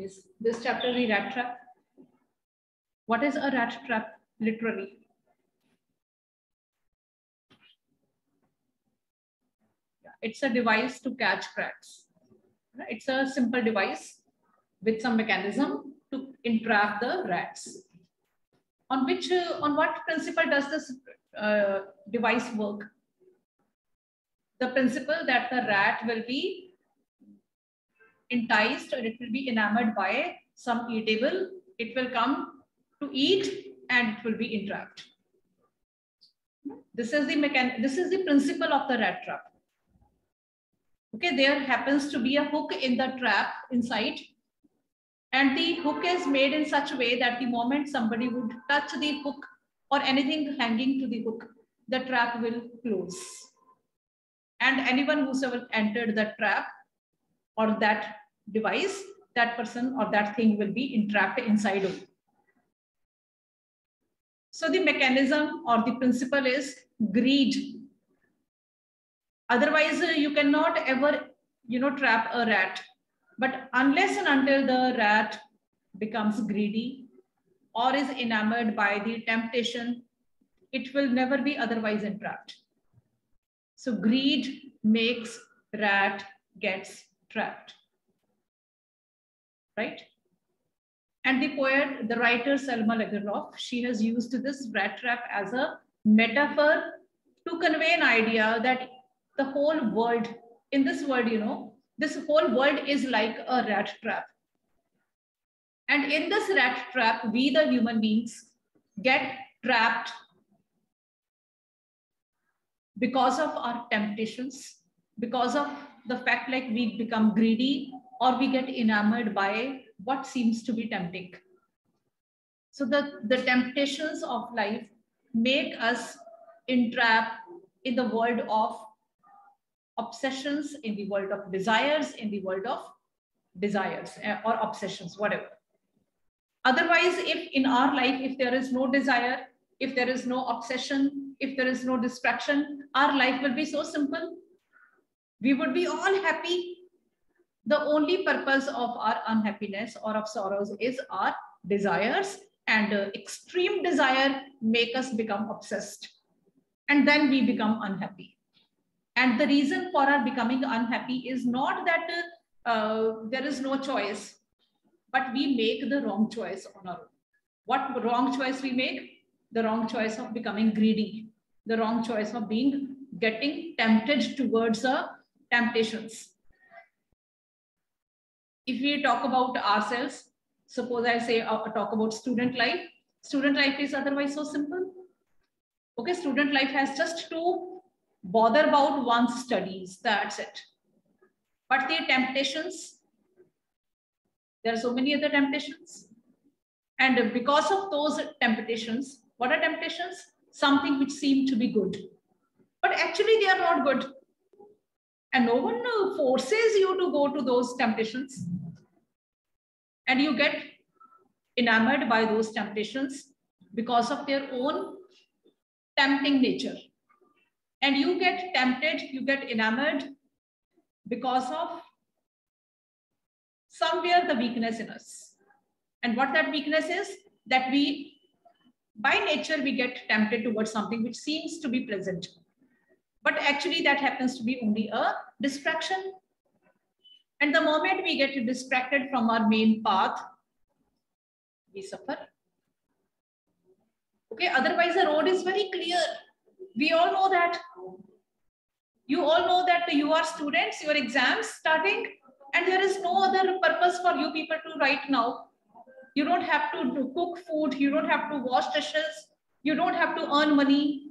Yes, this chapter is rat trap. What is a rat trap literally? It's a device to catch rats. It's a simple device with some mechanism to entrap the rats. On which, uh, on what principle does this uh, device work? The principle that the rat will be enticed or it will be enamored by some eatable. It will come to eat and it will be entrapped. This is the mechan this is the principle of the rat trap. Okay, there happens to be a hook in the trap inside and the hook is made in such a way that the moment somebody would touch the hook or anything hanging to the hook, the trap will close. And anyone who's ever entered the trap or that device, that person or that thing will be entrapped inside of it. So the mechanism or the principle is greed Otherwise, you cannot ever, you know, trap a rat. But unless and until the rat becomes greedy or is enamored by the temptation, it will never be otherwise entrapped. So greed makes rat gets trapped. Right? And the poet, the writer Selma Lagerlof, she has used this rat trap as a metaphor to convey an idea that the whole world, in this world, you know, this whole world is like a rat trap. And in this rat trap, we, the human beings, get trapped because of our temptations, because of the fact like we become greedy or we get enamored by what seems to be tempting. So the, the temptations of life make us entrap in the world of obsessions, in the world of desires, in the world of desires eh, or obsessions, whatever. Otherwise, if in our life, if there is no desire, if there is no obsession, if there is no distraction, our life will be so simple. We would be all happy. The only purpose of our unhappiness or of sorrows is our desires and uh, extreme desire make us become obsessed. And then we become unhappy. And the reason for our becoming unhappy is not that uh, there is no choice, but we make the wrong choice on our own. What wrong choice we make? The wrong choice of becoming greedy, the wrong choice of being getting tempted towards the temptations. If we talk about ourselves, suppose I say uh, talk about student life. Student life is otherwise so simple. Okay, student life has just two bother about one's studies. That's it. But the temptations, there are so many other temptations. And because of those temptations, what are temptations? Something which seem to be good. But actually, they are not good. And no one uh, forces you to go to those temptations. And you get enamored by those temptations because of their own tempting nature and you get tempted, you get enamored because of somewhere the weakness in us. And what that weakness is, that we, by nature, we get tempted towards something which seems to be pleasant. But actually that happens to be only a distraction. And the moment we get distracted from our main path, we suffer. Okay, otherwise the road is very clear we all know that. You all know that you are students, your exams starting, and there is no other purpose for you people to right now. You don't have to cook food, you don't have to wash dishes, you don't have to earn money.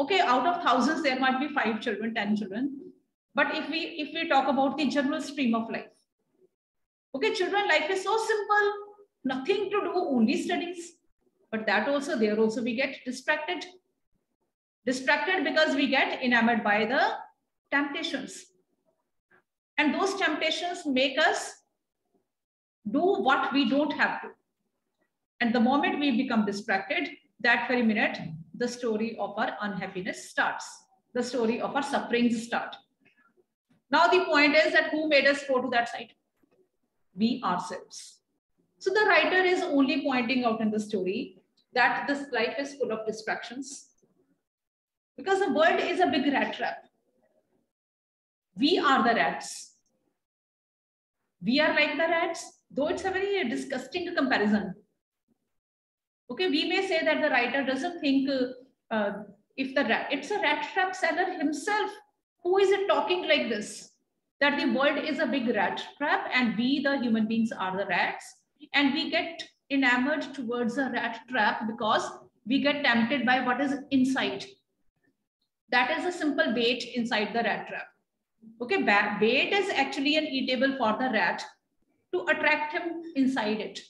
Okay, out of thousands, there might be five children, 10 children. But if we if we talk about the general stream of life, okay, children, life is so simple, nothing to do, only studies. But that also, there also we get distracted. Distracted because we get enamored by the temptations. And those temptations make us do what we don't have to. And the moment we become distracted, that very minute, the story of our unhappiness starts. The story of our sufferings start. Now the point is that who made us go to that side? we ourselves. So the writer is only pointing out in the story that this life is full of distractions because the world is a big rat trap. We are the rats. We are like the rats, though it's a very disgusting comparison. Okay, we may say that the writer doesn't think uh, uh, if the rat, it's a rat trap seller himself. Who is it talking like this? That the world is a big rat trap and we, the human beings, are the rats. And we get enamored towards a rat trap because we get tempted by what is inside. That is a simple bait inside the rat trap. Okay, bait is actually an eatable for the rat to attract him inside it.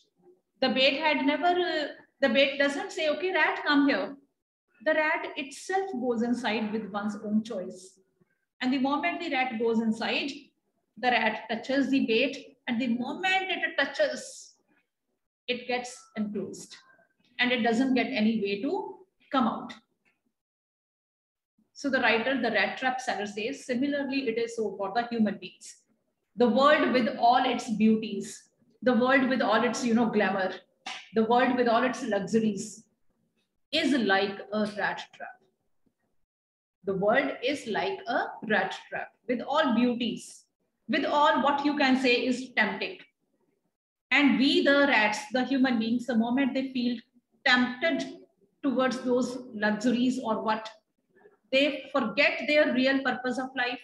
The bait had never, uh, the bait doesn't say, okay, rat, come here. The rat itself goes inside with one's own choice. And the moment the rat goes inside, the rat touches the bait. And the moment it touches, it gets enclosed. And it doesn't get any way to come out. So the writer, the rat trap seller says, similarly, it is so for the human beings. The world with all its beauties, the world with all its, you know, glamour, the world with all its luxuries is like a rat trap. The world is like a rat trap with all beauties, with all what you can say is tempting. And we, the rats, the human beings, the moment they feel tempted towards those luxuries or what they forget their real purpose of life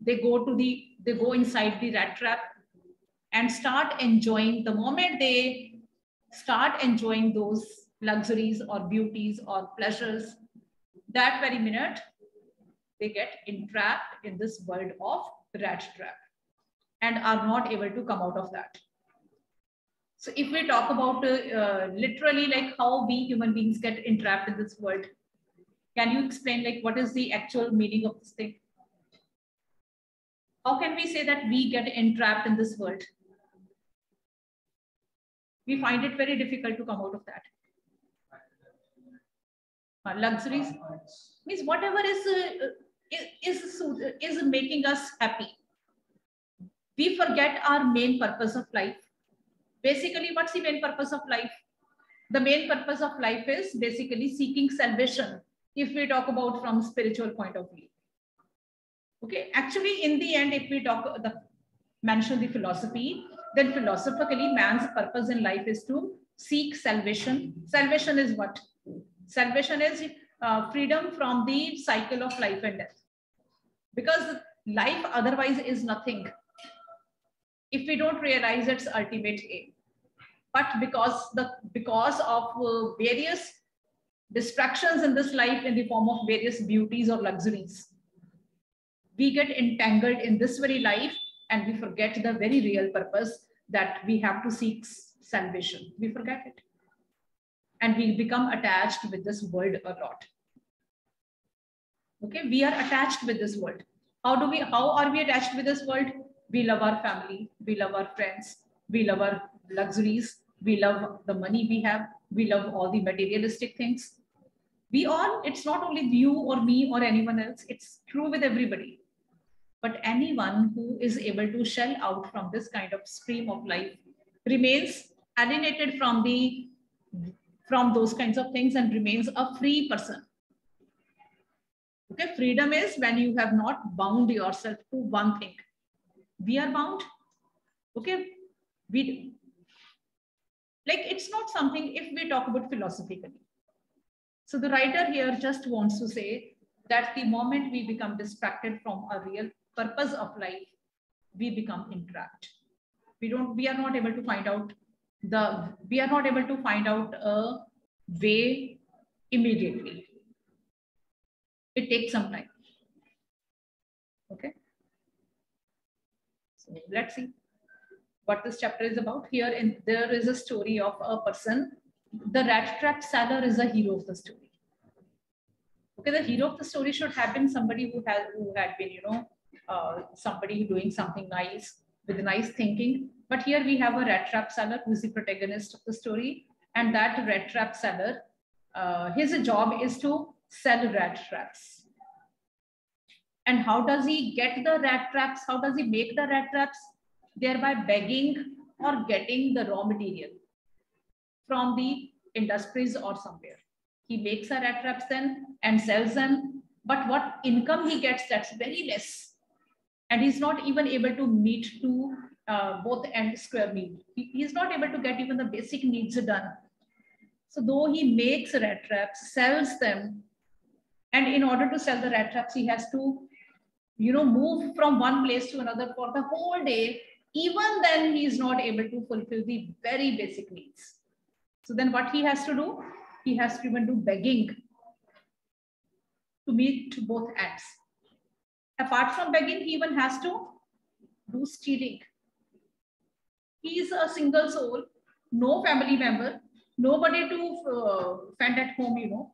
they go to the they go inside the rat trap and start enjoying the moment they start enjoying those luxuries or beauties or pleasures that very minute they get entrapped in this world of rat trap and are not able to come out of that so if we talk about uh, literally like how we human beings get entrapped in this world can you explain like what is the actual meaning of this thing? How can we say that we get entrapped in this world? We find it very difficult to come out of that. Uh, luxuries means whatever is, uh, is, is, is making us happy. We forget our main purpose of life. Basically, what's the main purpose of life? The main purpose of life is basically seeking salvation if we talk about from spiritual point of view. Okay, actually, in the end, if we talk the mention the philosophy, then philosophically, man's purpose in life is to seek salvation. Salvation is what? Salvation is uh, freedom from the cycle of life and death. Because life otherwise is nothing if we don't realize its ultimate aim. But because the because of uh, various distractions in this life in the form of various beauties or luxuries. We get entangled in this very life and we forget the very real purpose that we have to seek salvation. We forget it. And we become attached with this world a lot. Okay, we are attached with this world. How do we, how are we attached with this world? We love our family, we love our friends, we love our luxuries, we love the money we have, we love all the materialistic things we all it's not only you or me or anyone else it's true with everybody but anyone who is able to shell out from this kind of stream of life remains alienated from the from those kinds of things and remains a free person. Okay freedom is when you have not bound yourself to one thing. We are bound. Okay we like it's not something if we talk about philosophically. So the writer here just wants to say that the moment we become distracted from a real purpose of life, we become entrapped. We don't, we are not able to find out the, we are not able to find out a way immediately. It takes some time. Okay. So let's see what this chapter is about. Here in there is a story of a person the rat trap seller is a hero of the story. Okay, the hero of the story should have been somebody who had who had been, you know, uh, somebody doing something nice with nice thinking. But here we have a rat trap seller who is the protagonist of the story, and that rat trap seller, uh, his job is to sell rat traps. And how does he get the rat traps? How does he make the rat traps? thereby begging or getting the raw material from the industries or somewhere. He makes a rat traps then and sells them. But what income he gets, that's very less. And he's not even able to meet to uh, both end square. He, he's not able to get even the basic needs done. So though he makes rat traps, sells them, and in order to sell the rat traps, he has to, you know, move from one place to another for the whole day. Even then, he is not able to fulfill the very basic needs. So then what he has to do? He has to even do begging to meet both ends. Apart from begging, he even has to do stealing. He is a single soul, no family member, nobody to uh, fend at home, you know.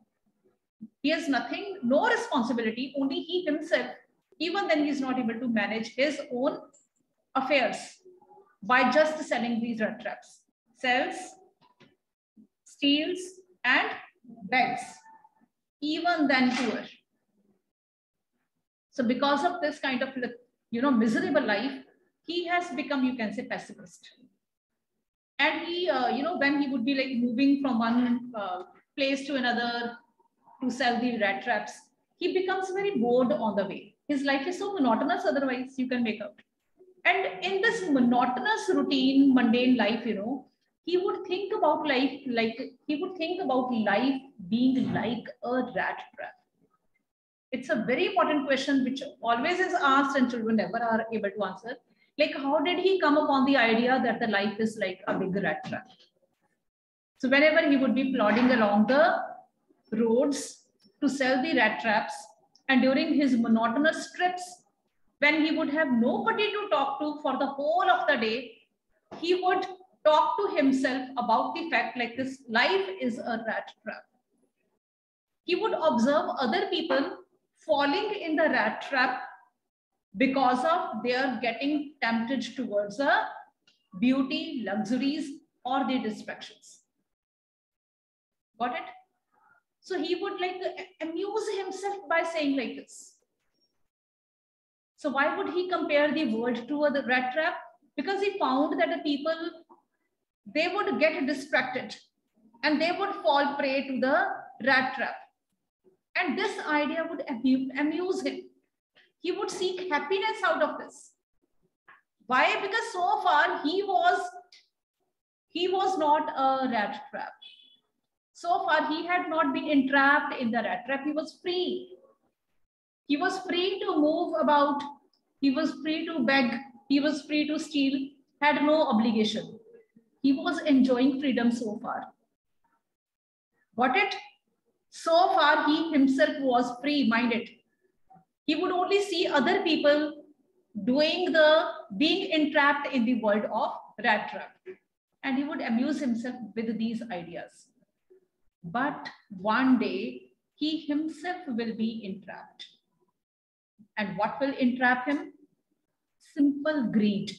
He has nothing, no responsibility, only he himself. Even then, he's not able to manage his own affairs by just selling these rat traps. Sells, steals, and begs. Even then, poor. So because of this kind of, you know, miserable life, he has become, you can say, pessimist. And he, uh, you know, when he would be like moving from one uh, place to another to sell the rat traps, he becomes very bored on the way. His life is so monotonous, otherwise you can make out. And in this monotonous routine, mundane life, you know, he would think about life like he would think about life being like a rat trap it's a very important question which always is asked and children never are able to answer. Like, how did he come upon the idea that the life is like a big rat trap? So whenever he would be plodding along the roads to sell the rat traps, and during his monotonous trips, when he would have nobody to talk to for the whole of the day, he would talk to himself about the fact like this life is a rat trap. He would observe other people falling in the rat trap because of their getting tempted towards the beauty, luxuries, or the distractions. Got it? So he would like amuse himself by saying like this. So why would he compare the world to a rat trap? Because he found that the people, they would get distracted and they would fall prey to the rat trap. And this idea would amuse him. He would seek happiness out of this. Why? Because so far he was he was not a rat trap. So far he had not been entrapped in the rat trap. He was free. He was free to move about. He was free to beg. He was free to steal. Had no obligation. He was enjoying freedom so far. Got it? So far, he himself was free-minded. He would only see other people doing the, being entrapped in the world of rat trap. And he would amuse himself with these ideas. But one day, he himself will be entrapped. And what will entrap him? Simple greed.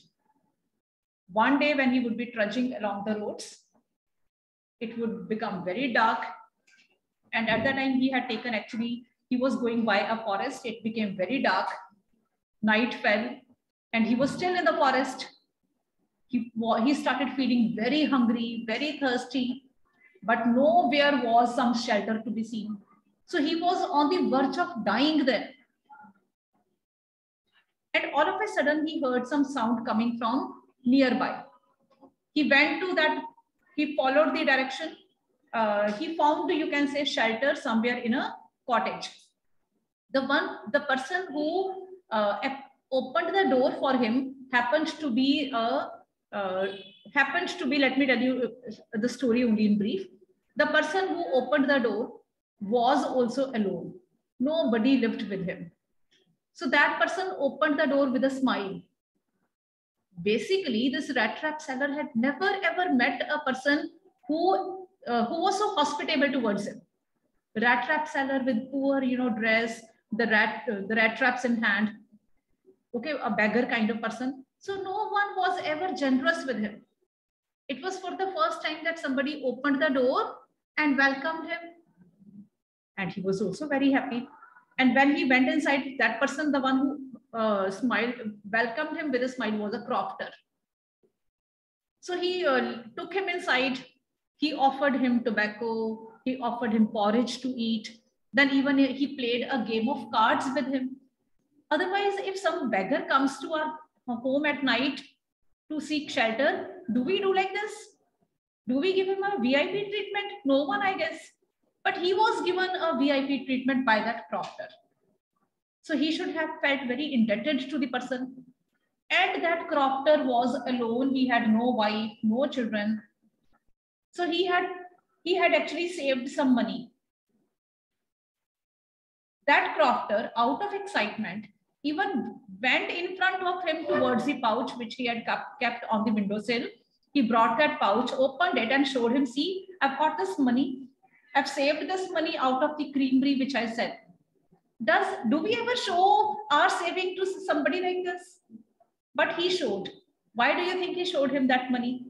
One day when he would be trudging along the roads, it would become very dark and at that time, he had taken actually, he was going by a forest. It became very dark. Night fell, and he was still in the forest. He, he started feeling very hungry, very thirsty, but nowhere was some shelter to be seen. So he was on the verge of dying there. And all of a sudden, he heard some sound coming from nearby. He went to that, he followed the direction uh, he found, you can say, shelter somewhere in a cottage. The one, the person who uh, opened the door for him happened to be a uh, happened to be. Let me tell you uh, the story only in brief. The person who opened the door was also alone. Nobody lived with him. So that person opened the door with a smile. Basically, this rat trap seller had never ever met a person who uh, who was so hospitable towards him. Rat trap seller with poor, you know, dress, the rat, uh, the rat traps in hand. Okay, a beggar kind of person. So no one was ever generous with him. It was for the first time that somebody opened the door and welcomed him. And he was also very happy. And when he went inside, that person, the one who uh, smiled, welcomed him with a smile was a crofter. So he uh, took him inside. He offered him tobacco. He offered him porridge to eat. Then even he played a game of cards with him. Otherwise, if some beggar comes to our home at night to seek shelter, do we do like this? Do we give him a VIP treatment? No one, I guess. But he was given a VIP treatment by that crofter. So he should have felt very indebted to the person. And that crofter was alone. He had no wife, no children. So he had he had actually saved some money. That crofter, out of excitement, even went in front of him towards the pouch which he had kept on the windowsill. He brought that pouch, opened it, and showed him, See, I've got this money. I've saved this money out of the creamery which I said. Does do we ever show our saving to somebody like this? But he showed. Why do you think he showed him that money?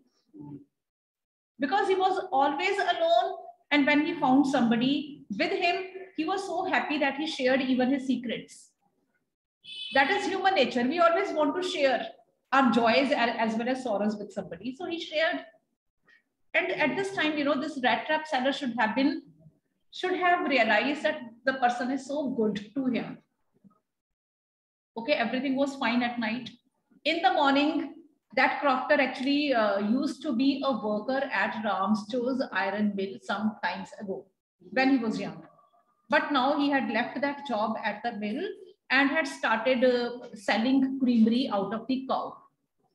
Because he was always alone, and when he found somebody with him, he was so happy that he shared even his secrets. That is human nature. We always want to share our joys as well as sorrows with somebody. So he shared. And at this time, you know, this rat trap seller should have been, should have realized that the person is so good to him. Okay, everything was fine at night. In the morning, that crofter actually uh, used to be a worker at Ramsjö's iron mill some times ago when he was young. But now he had left that job at the mill and had started uh, selling creamery out of the cow.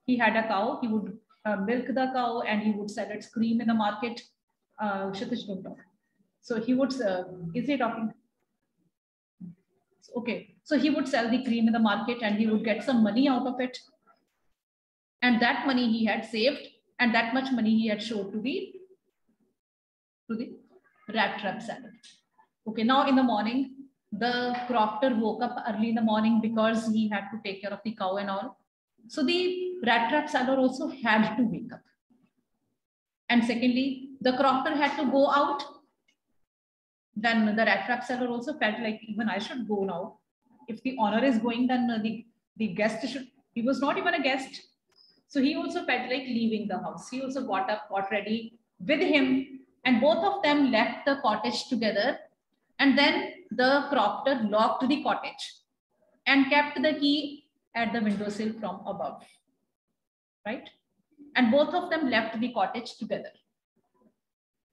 He had a cow, he would uh, milk the cow and he would sell its cream in the market. Uh, don't talk. So he would, uh, is he talking? Okay, so he would sell the cream in the market and he would get some money out of it. And that money he had saved and that much money he had showed to the, to the rat trap seller. Okay, now in the morning, the crofter woke up early in the morning because he had to take care of the cow and all. So the rat trap seller also had to wake up. And secondly, the crofter had to go out. Then the rat trap seller also felt like even I should go now. If the owner is going, then the, the guest should, he was not even a guest. So he also felt like leaving the house. He also got up, got ready with him, and both of them left the cottage together. And then the crofter locked the cottage and kept the key at the windowsill from above, right? And both of them left the cottage together.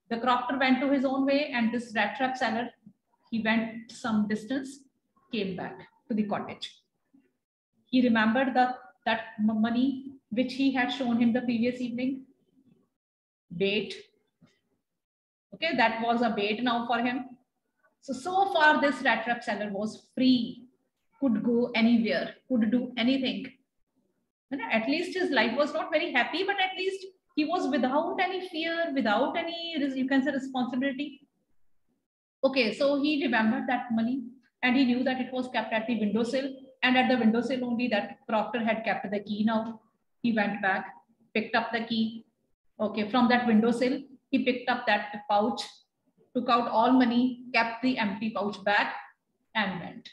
The crofter went to his own way and this rat trap seller, he went some distance, came back to the cottage. He remembered the, that money which he had shown him the previous evening, bait. Okay, that was a bait now for him. So, so far this rat trap seller was free, could go anywhere, could do anything. at least his life was not very happy, but at least he was without any fear, without any, you can say responsibility. Okay, so he remembered that money and he knew that it was kept at the windowsill and at the windowsill only that crofter had kept the key now. He went back, picked up the key. Okay, from that windowsill, he picked up that pouch took out all money, kept the empty pouch back, and went.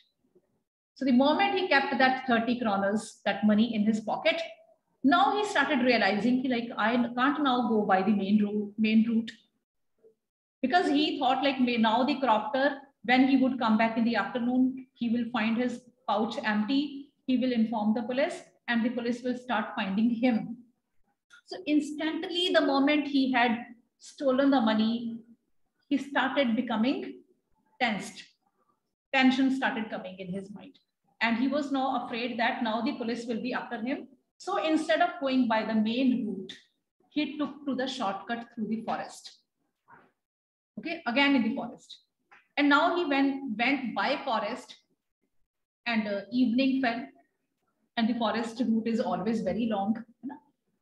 So the moment he kept that 30 kronas, that money in his pocket, now he started realizing he like, I can't now go by the main route, main route. Because he thought like may now the crofter, when he would come back in the afternoon, he will find his pouch empty. He will inform the police and the police will start finding him. So instantly, the moment he had stolen the money, he started becoming tensed. Tension started coming in his mind. And he was now afraid that now the police will be after him. So instead of going by the main route, he took to the shortcut through the forest. Okay, again in the forest. And now he went, went by forest and uh, evening fell and the forest route is always very long.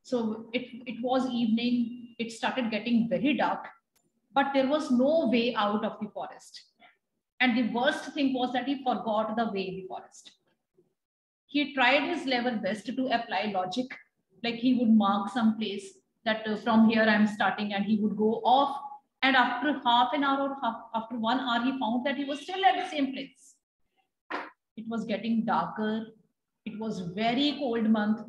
So it, it was evening, it started getting very dark but there was no way out of the forest. And the worst thing was that he forgot the way in the forest. He tried his level best to apply logic, like he would mark some place that uh, from here I'm starting and he would go off. And after half an hour or half, after one hour, he found that he was still at the same place. It was getting darker. It was very cold month.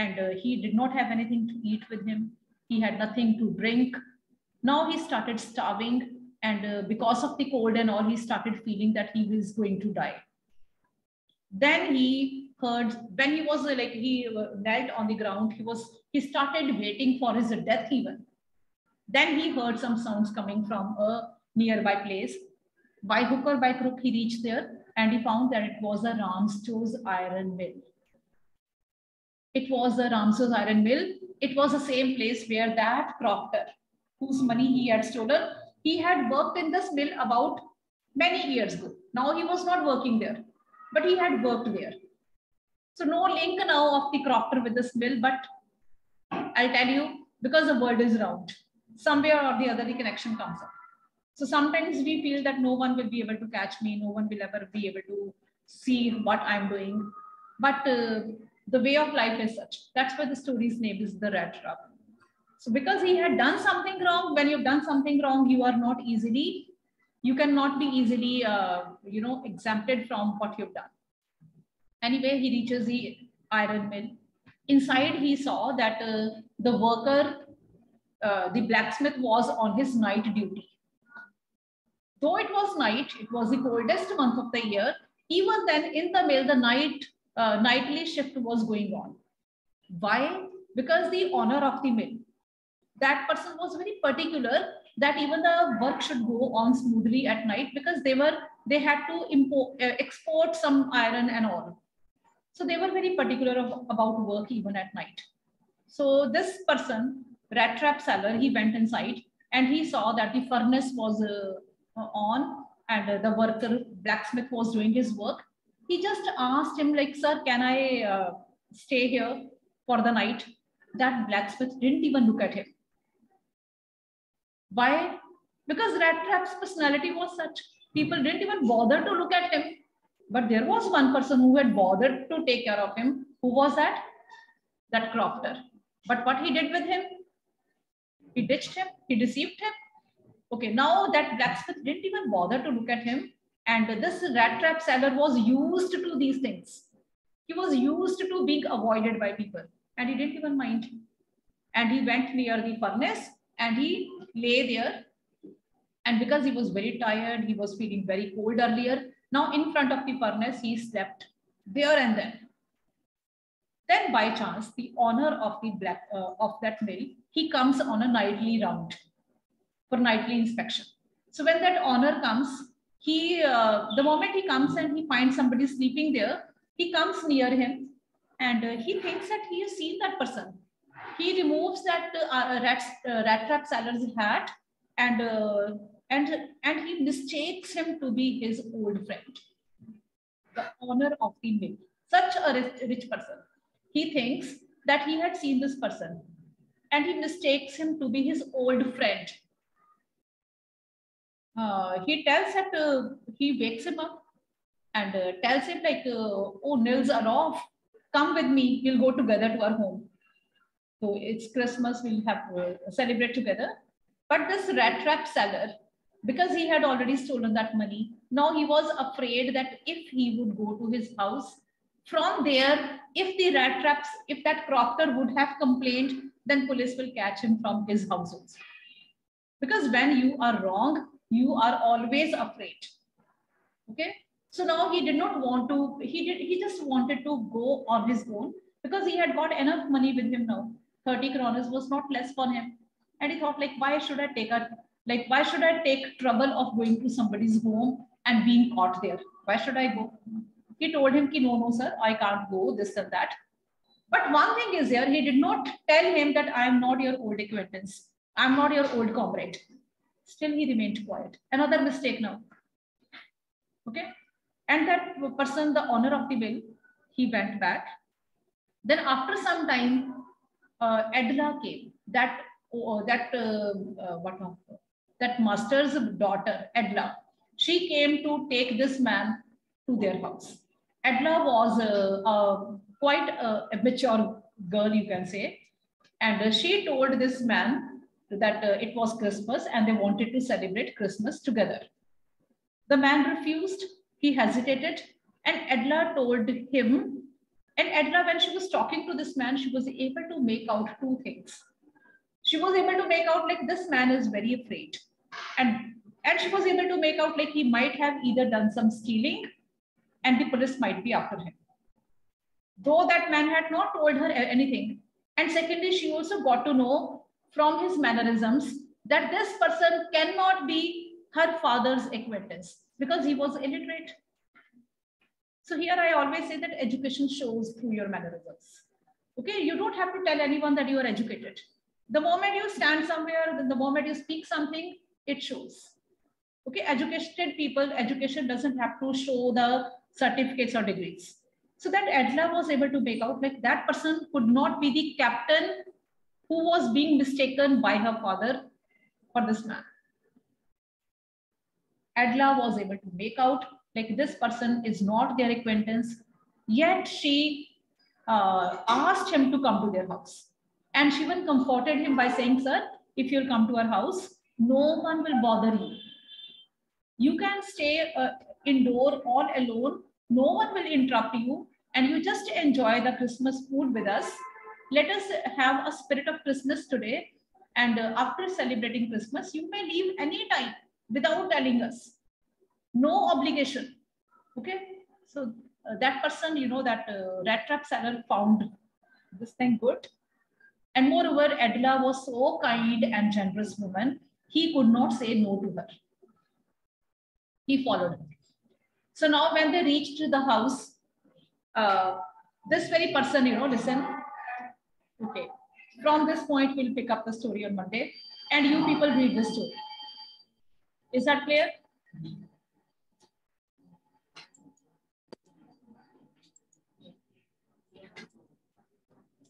and uh, he did not have anything to eat with him. He had nothing to drink. Now he started starving and uh, because of the cold and all, he started feeling that he was going to die. Then he heard, when he was uh, like, he uh, knelt on the ground, he was, he started waiting for his death even. Then he heard some sounds coming from a nearby place. By hook or by crook, he reached there and he found that it was a Ramsjö's iron mill. It was a Ramsjö's iron mill. It was the same place where that crofter, whose money he had stolen, he had worked in this mill about many years ago. Now he was not working there, but he had worked there. So no link now of the crofter with this mill, but I'll tell you, because the world is round, somewhere or the other, the connection comes up. So sometimes we feel that no one will be able to catch me, no one will ever be able to see what I'm doing. But uh, the way of life is such. That's why the story's name is The Rattrap. So because he had done something wrong, when you've done something wrong, you are not easily, you cannot be easily, uh, you know, exempted from what you've done. Anyway, he reaches the iron mill. Inside, he saw that uh, the worker, uh, the blacksmith was on his night duty. Though it was night, it was the coldest month of the year. Even then, in the mill, the night uh, nightly shift was going on. Why? Because the owner of the mill, that person was very particular that even the work should go on smoothly at night because they were they had to import uh, export some iron and all so they were very particular of, about work even at night so this person rat trap seller he went inside and he saw that the furnace was uh, on and uh, the worker blacksmith was doing his work he just asked him like sir can i uh, stay here for the night that blacksmith didn't even look at him why? Because Rat Trap's personality was such. People didn't even bother to look at him. But there was one person who had bothered to take care of him. Who was that? That crofter. But what he did with him? He ditched him. He deceived him. Okay, now that blacksmith didn't even bother to look at him. And this rat trap seller was used to these things. He was used to being avoided by people. And he didn't even mind. And he went near the furnace and he lay there. And because he was very tired, he was feeling very cold earlier. Now in front of the furnace, he slept there and then. Then by chance, the owner of the black uh, of that mill, he comes on a nightly round for nightly inspection. So when that owner comes, he uh, the moment he comes and he finds somebody sleeping there, he comes near him and uh, he thinks that he has seen that person he removes that uh, rat, uh, rat trap seller's hat and, uh, and, and he mistakes him to be his old friend, the owner of the mill. Such a rich, rich person. He thinks that he had seen this person and he mistakes him to be his old friend. Uh, he tells that uh, he wakes him up and uh, tells him like, uh, oh, Nils Olof. Come with me. We'll go together to our home. So it's Christmas, we'll have to celebrate together. But this rat trap seller, because he had already stolen that money, now he was afraid that if he would go to his house, from there, if the rat traps, if that crofter would have complained, then police will catch him from his households. Because when you are wrong, you are always afraid. Okay. So now he did not want to, he did, he just wanted to go on his own because he had got enough money with him now. 30 kronas was not less for him. And he thought like, why should I take a, like, why should I take trouble of going to somebody's home and being caught there? Why should I go? He told him, Ki, no, no, sir, I can't go, this and that. But one thing is here, he did not tell him that I am not your old acquaintance. I'm not your old comrade. Still, he remained quiet. Another mistake now. Okay. And that person, the owner of the mill, he went back. Then after some time, uh, Edla came, that uh, that uh, uh, what that master's daughter, Edla. She came to take this man to their house. Edla was a, quite a, a, mature girl, you can say, and she told this man that uh, it was Christmas and they wanted to celebrate Christmas together. The man refused. He hesitated, and Edla told him And Edla, when she was talking to this man, she was able to make out two things. She was able to make out like this man is very afraid. And, and she was able to make out like he might have either done some stealing and the police might be after him. Though that man had not told her anything. And secondly, she also got to know from his mannerisms that this person cannot be her father's acquaintance because he was illiterate. So here I always say that education shows through your mannerisms. Okay, you don't have to tell anyone that you are educated. The moment you stand somewhere, the moment you speak something, it shows. Okay, educated people, education doesn't have to show the certificates or degrees. So that Edla was able to make out like that person could not be the captain who was being mistaken by her father for this man. Edla was able to make out like this person is not their acquaintance, yet she uh, asked him to come to their house. And she even comforted him by saying, sir, if you'll come to our house, no one will bother you. You can stay uh, indoor all alone. No one will interrupt you. And you just enjoy the Christmas food with us. Let us have a spirit of Christmas today. And uh, after celebrating Christmas, you may leave anytime without telling us. No obligation. Okay. So uh, that person, you know, that uh, rat trap seller found this thing good. And moreover, Edla was so kind and generous woman, he could not say no to her. He followed her. So now when they reached the house, uh, this very person, you know, listen, okay, from this point, we'll pick up the story on Monday and you people read the story. Is that clear?